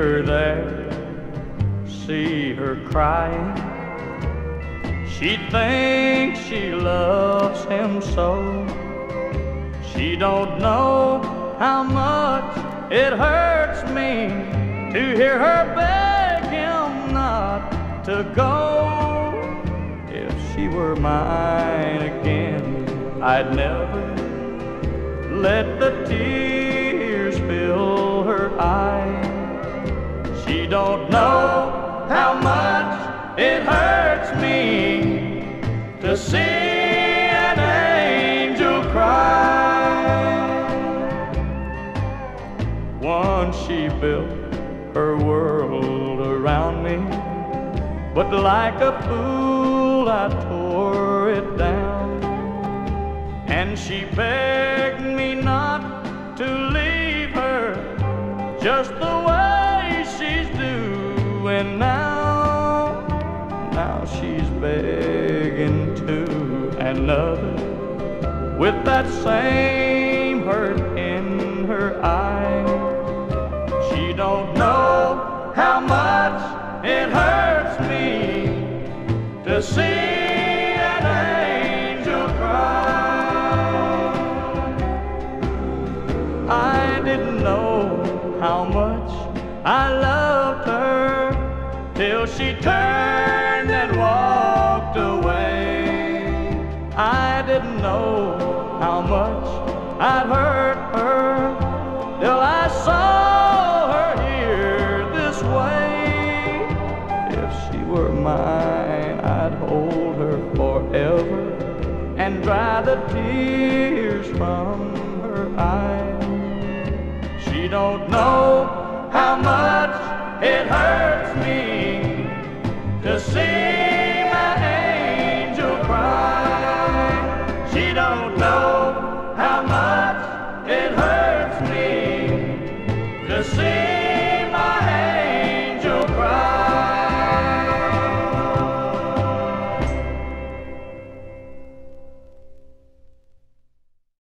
there, see her crying. She thinks she loves him so. She don't know how much it hurts me to hear her beg him not to go. If she were mine again, I'd never let the tears She don't know how much it hurts me to see an angel cry. Once she built her world around me, but like a fool I tore it down. And she begged me not to leave her just the way another with that same hurt in her eye. She don't know how much it hurts me to see an angel cry. I didn't know how much I loved her till she turned know how much I'd hurt her till I saw her here this way. If she were mine, I'd hold her forever and dry the tears from her eyes. She don't know